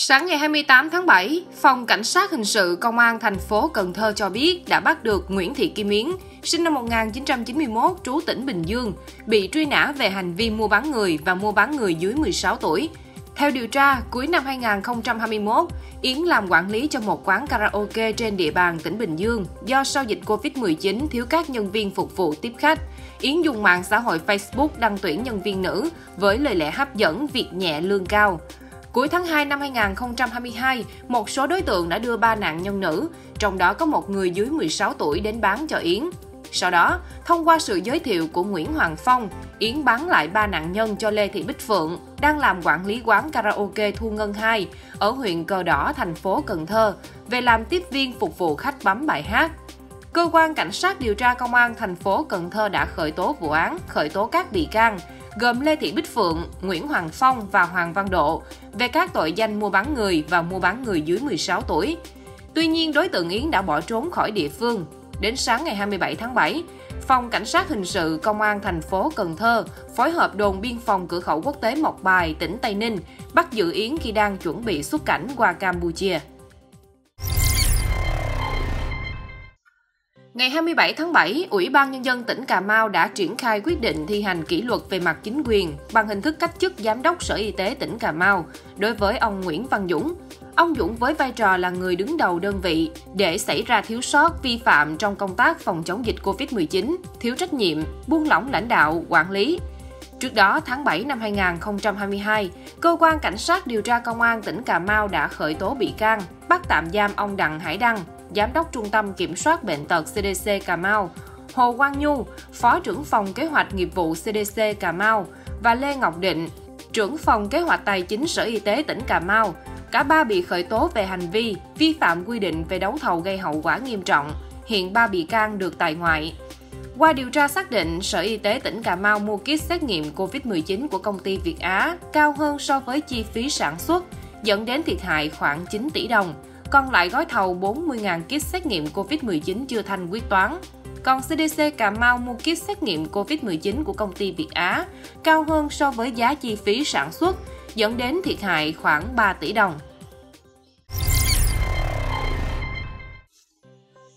Sáng ngày 28 tháng 7, Phòng Cảnh sát Hình sự Công an thành phố Cần Thơ cho biết đã bắt được Nguyễn Thị Kim Yến, sinh năm 1991, trú tỉnh Bình Dương, bị truy nã về hành vi mua bán người và mua bán người dưới 16 tuổi. Theo điều tra, cuối năm 2021, Yến làm quản lý cho một quán karaoke trên địa bàn tỉnh Bình Dương. Do sau dịch Covid-19 thiếu các nhân viên phục vụ tiếp khách, Yến dùng mạng xã hội Facebook đăng tuyển nhân viên nữ với lời lẽ hấp dẫn, việc nhẹ lương cao. Cuối tháng 2 năm 2022, một số đối tượng đã đưa ba nạn nhân nữ, trong đó có một người dưới 16 tuổi đến bán cho Yến. Sau đó, thông qua sự giới thiệu của Nguyễn Hoàng Phong, Yến bán lại ba nạn nhân cho Lê Thị Bích Phượng, đang làm quản lý quán karaoke Thu Ngân 2 ở huyện Cờ Đỏ, thành phố Cần Thơ, về làm tiếp viên phục vụ khách bấm bài hát. Cơ quan cảnh sát điều tra công an thành phố Cần Thơ đã khởi tố vụ án, khởi tố các bị can, gồm Lê Thị Bích Phượng, Nguyễn Hoàng Phong và Hoàng Văn Độ về các tội danh mua bán người và mua bán người dưới 16 tuổi. Tuy nhiên, đối tượng Yến đã bỏ trốn khỏi địa phương. Đến sáng ngày 27 tháng 7, Phòng Cảnh sát Hình sự Công an thành phố Cần Thơ phối hợp đồn biên phòng cửa khẩu quốc tế Mộc Bài, tỉnh Tây Ninh bắt giữ Yến khi đang chuẩn bị xuất cảnh qua Campuchia. Ngày 27 tháng 7, Ủy ban Nhân dân tỉnh Cà Mau đã triển khai quyết định thi hành kỷ luật về mặt chính quyền bằng hình thức cách chức Giám đốc Sở Y tế tỉnh Cà Mau đối với ông Nguyễn Văn Dũng. Ông Dũng với vai trò là người đứng đầu đơn vị để xảy ra thiếu sót vi phạm trong công tác phòng chống dịch COVID-19, thiếu trách nhiệm, buông lỏng lãnh đạo, quản lý. Trước đó, tháng 7 năm 2022, Cơ quan Cảnh sát điều tra Công an tỉnh Cà Mau đã khởi tố bị can, bắt tạm giam ông Đặng Hải Đăng, Giám đốc Trung tâm Kiểm soát Bệnh tật CDC Cà Mau, Hồ Quang Nhu, Phó trưởng phòng kế hoạch nghiệp vụ CDC Cà Mau và Lê Ngọc Định, trưởng phòng kế hoạch tài chính Sở Y tế tỉnh Cà Mau. Cả ba bị khởi tố về hành vi vi phạm quy định về đấu thầu gây hậu quả nghiêm trọng. Hiện ba bị can được tại ngoại. Qua điều tra xác định, Sở Y tế tỉnh Cà Mau mua kit xét nghiệm COVID-19 của công ty Việt Á cao hơn so với chi phí sản xuất, dẫn đến thiệt hại khoảng 9 tỷ đồng còn lại gói thầu 40.000 kit xét nghiệm COVID-19 chưa thanh quyết toán. Còn CDC Cà Mau mua kit xét nghiệm COVID-19 của công ty Việt Á cao hơn so với giá chi phí sản xuất, dẫn đến thiệt hại khoảng 3 tỷ đồng.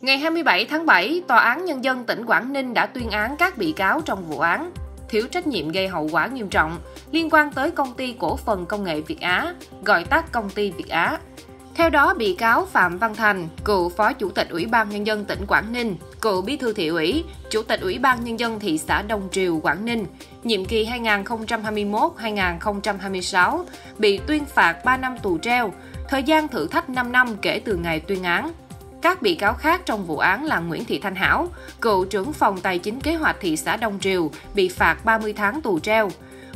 Ngày 27 tháng 7, Tòa án Nhân dân tỉnh Quảng Ninh đã tuyên án các bị cáo trong vụ án thiếu trách nhiệm gây hậu quả nghiêm trọng liên quan tới công ty cổ phần công nghệ Việt Á, gọi tắt công ty Việt Á, theo đó, bị cáo Phạm Văn Thành, cựu Phó Chủ tịch Ủy ban Nhân dân tỉnh Quảng Ninh, cựu Bí thư thị ủy, Chủ tịch Ủy ban Nhân dân thị xã Đông Triều, Quảng Ninh, nhiệm kỳ 2021-2026, bị tuyên phạt 3 năm tù treo, thời gian thử thách 5 năm kể từ ngày tuyên án. Các bị cáo khác trong vụ án là Nguyễn Thị Thanh Hảo, cựu trưởng phòng tài chính kế hoạch thị xã Đông Triều, bị phạt 30 tháng tù treo.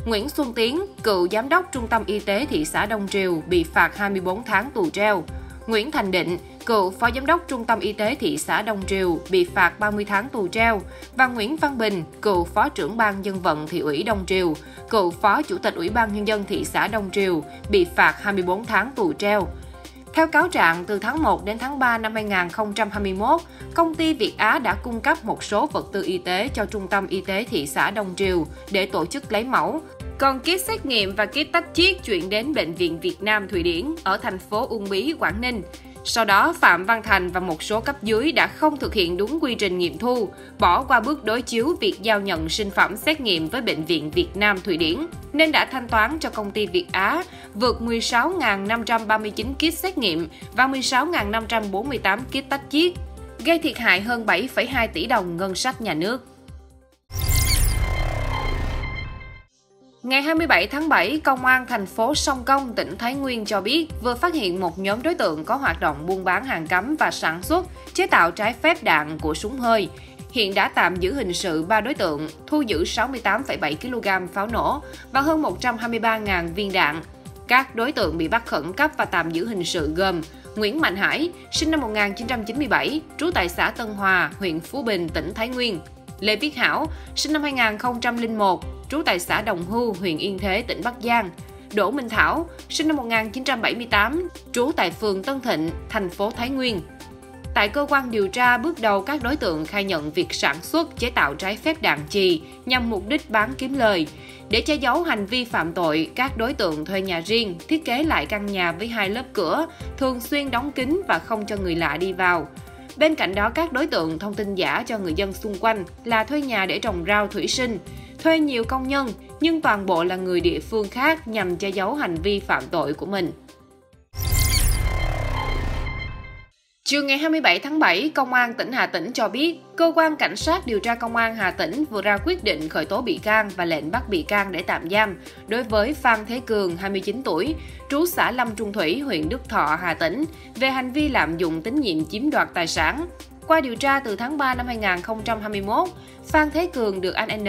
Nguyễn Xuân Tiến, cựu giám đốc Trung tâm Y tế thị xã Đông Triều bị phạt 24 tháng tù treo. Nguyễn Thành Định, cựu phó giám đốc Trung tâm Y tế thị xã Đông Triều bị phạt 30 tháng tù treo và Nguyễn Văn Bình, cựu phó trưởng ban dân vận thị ủy Đông Triều, cựu phó chủ tịch Ủy ban nhân dân thị xã Đông Triều bị phạt 24 tháng tù treo. Theo cáo trạng, từ tháng 1 đến tháng 3 năm 2021, công ty Việt Á đã cung cấp một số vật tư y tế cho Trung tâm Y tế thị xã Đông Triều để tổ chức lấy mẫu. Còn kit xét nghiệm và kit tách chiết chuyển đến Bệnh viện Việt Nam Thụy Điển ở thành phố Uông Bí, Quảng Ninh. Sau đó, Phạm Văn Thành và một số cấp dưới đã không thực hiện đúng quy trình nghiệm thu, bỏ qua bước đối chiếu việc giao nhận sinh phẩm xét nghiệm với Bệnh viện Việt Nam Thụy Điển, nên đã thanh toán cho công ty Việt Á vượt 16.539 kit xét nghiệm và 16.548 kit tách chiết, gây thiệt hại hơn 7,2 tỷ đồng ngân sách nhà nước. Ngày 27 tháng 7, Công an thành phố Sông Công, tỉnh Thái Nguyên cho biết vừa phát hiện một nhóm đối tượng có hoạt động buôn bán hàng cấm và sản xuất, chế tạo trái phép đạn của súng hơi. Hiện đã tạm giữ hình sự 3 đối tượng, thu giữ 68,7 kg pháo nổ và hơn 123.000 viên đạn. Các đối tượng bị bắt khẩn cấp và tạm giữ hình sự gồm Nguyễn Mạnh Hải, sinh năm 1997, trú tại xã Tân Hòa, huyện Phú Bình, tỉnh Thái Nguyên. Lê Viết Hảo, sinh năm 2001, trú tại xã Đồng Hưu, huyện Yên Thế, tỉnh Bắc Giang. Đỗ Minh Thảo, sinh năm 1978, trú tại phường Tân Thịnh, thành phố Thái Nguyên. Tại cơ quan điều tra, bước đầu các đối tượng khai nhận việc sản xuất, chế tạo trái phép đạn trì nhằm mục đích bán kiếm lời. Để che giấu hành vi phạm tội, các đối tượng thuê nhà riêng, thiết kế lại căn nhà với hai lớp cửa, thường xuyên đóng kín và không cho người lạ đi vào. Bên cạnh đó, các đối tượng thông tin giả cho người dân xung quanh là thuê nhà để trồng rau thủy sinh, thuê nhiều công nhân, nhưng toàn bộ là người địa phương khác nhằm che giấu hành vi phạm tội của mình. Chiều ngày 27 tháng 7, Công an tỉnh Hà Tĩnh cho biết, cơ quan cảnh sát điều tra Công an Hà Tĩnh vừa ra quyết định khởi tố bị can và lệnh bắt bị can để tạm giam đối với Phan Thế Cường, 29 tuổi, trú xã Lâm Trung Thủy, huyện Đức Thọ, Hà Tĩnh, về hành vi lạm dụng tín nhiệm chiếm đoạt tài sản. Qua điều tra từ tháng 3 năm 2021, Phan Thế Cường được anh N,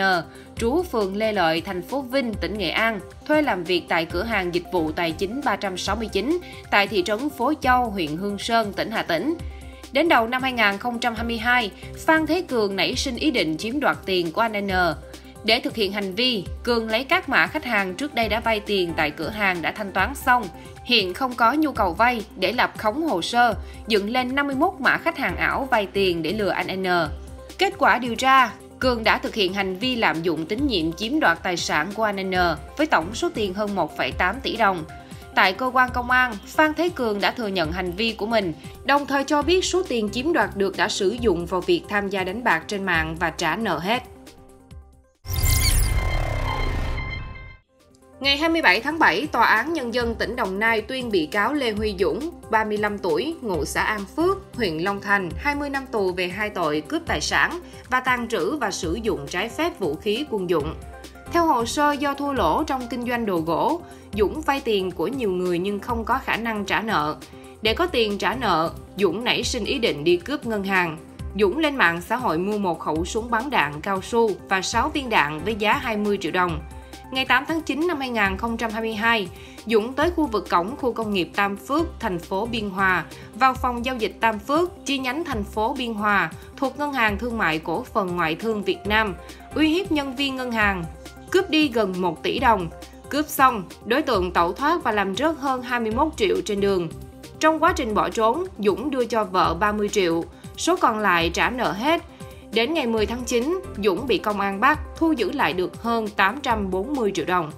trú phường Lê Lợi, thành phố Vinh, tỉnh Nghệ An, thuê làm việc tại cửa hàng dịch vụ tài chính 369 tại thị trấn Phố Châu, huyện Hương Sơn, tỉnh Hà Tĩnh. Đến đầu năm 2022, Phan Thế Cường nảy sinh ý định chiếm đoạt tiền của anh N. Để thực hiện hành vi, Cường lấy các mã khách hàng trước đây đã vay tiền tại cửa hàng đã thanh toán xong, hiện không có nhu cầu vay để lập khống hồ sơ, dựng lên 51 mã khách hàng ảo vay tiền để lừa anh N. Kết quả điều tra, Cường đã thực hiện hành vi lạm dụng tín nhiệm chiếm đoạt tài sản của anh N với tổng số tiền hơn 1,8 tỷ đồng. Tại cơ quan công an, Phan Thế Cường đã thừa nhận hành vi của mình, đồng thời cho biết số tiền chiếm đoạt được đã sử dụng vào việc tham gia đánh bạc trên mạng và trả nợ hết. Ngày 27 tháng 7, Tòa án Nhân dân tỉnh Đồng Nai tuyên bị cáo Lê Huy Dũng, 35 tuổi, ngụ xã An Phước, huyện Long Thành, 20 năm tù về hai tội cướp tài sản và tàn trữ và sử dụng trái phép vũ khí quân dụng. Theo hồ sơ do thua lỗ trong kinh doanh đồ gỗ, Dũng vay tiền của nhiều người nhưng không có khả năng trả nợ. Để có tiền trả nợ, Dũng nảy sinh ý định đi cướp ngân hàng. Dũng lên mạng xã hội mua một khẩu súng bắn đạn cao su và 6 viên đạn với giá 20 triệu đồng. Ngày 8 tháng 9 năm 2022, Dũng tới khu vực cổng khu công nghiệp Tam Phước, thành phố Biên Hòa, vào phòng giao dịch Tam Phước, chi nhánh thành phố Biên Hòa, thuộc Ngân hàng Thương mại Cổ phần Ngoại thương Việt Nam, uy hiếp nhân viên ngân hàng, cướp đi gần 1 tỷ đồng. Cướp xong, đối tượng tẩu thoát và làm rớt hơn 21 triệu trên đường. Trong quá trình bỏ trốn, Dũng đưa cho vợ 30 triệu, số còn lại trả nợ hết – Đến ngày 10 tháng 9, Dũng bị công an bắt, thu giữ lại được hơn 840 triệu đồng.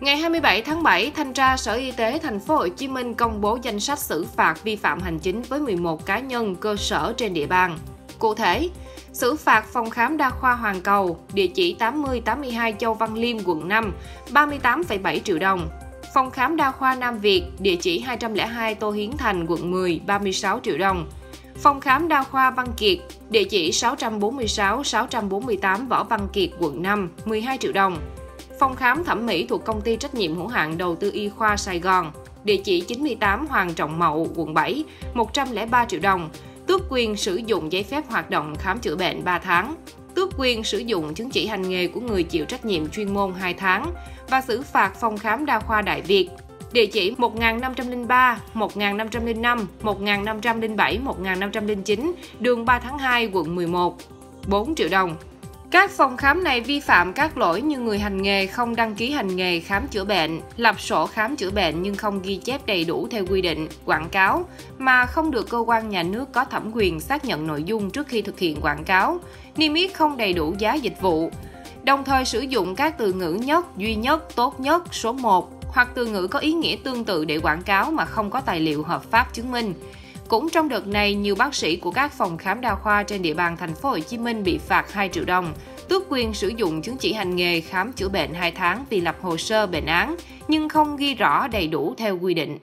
Ngày 27 tháng 7, Thanh tra Sở Y tế Thành phố Hồ Chí Minh công bố danh sách xử phạt vi phạm hành chính với 11 cá nhân cơ sở trên địa bàn. Cụ thể, xử phạt phòng khám đa khoa Hoàng Cầu, địa chỉ 8082 Châu Văn Liêm, quận 5, 38,7 triệu đồng, Phòng khám đa khoa Nam Việt, địa chỉ 202 Tô Hiến Thành, quận 10, 36 triệu đồng. Phòng khám đa khoa Văn Kiệt, địa chỉ 646 648 Võ Văn Kiệt, quận 5, 12 triệu đồng. Phòng khám thẩm mỹ thuộc công ty trách nhiệm hữu hạn đầu tư y khoa Sài Gòn, địa chỉ 98 Hoàng Trọng Mậu, quận 7, 103 triệu đồng. Tước quyền sử dụng giấy phép hoạt động khám chữa bệnh 3 tháng tước quyền sử dụng chứng chỉ hành nghề của người chịu trách nhiệm chuyên môn 2 tháng và xử phạt phòng khám đa khoa Đại Việt. Địa chỉ 1503, 1505, 1507, 1509, đường 3 tháng 2, quận 11. 4 triệu đồng. Các phòng khám này vi phạm các lỗi như người hành nghề không đăng ký hành nghề khám chữa bệnh, lập sổ khám chữa bệnh nhưng không ghi chép đầy đủ theo quy định, quảng cáo mà không được cơ quan nhà nước có thẩm quyền xác nhận nội dung trước khi thực hiện quảng cáo, niêm yết không đầy đủ giá dịch vụ, đồng thời sử dụng các từ ngữ nhất, duy nhất, tốt nhất, số 1 hoặc từ ngữ có ý nghĩa tương tự để quảng cáo mà không có tài liệu hợp pháp chứng minh. Cũng trong đợt này, nhiều bác sĩ của các phòng khám đa khoa trên địa bàn thành phố Hồ Chí Minh bị phạt 2 triệu đồng, tước quyền sử dụng chứng chỉ hành nghề khám chữa bệnh 2 tháng vì lập hồ sơ bệnh án nhưng không ghi rõ đầy đủ theo quy định.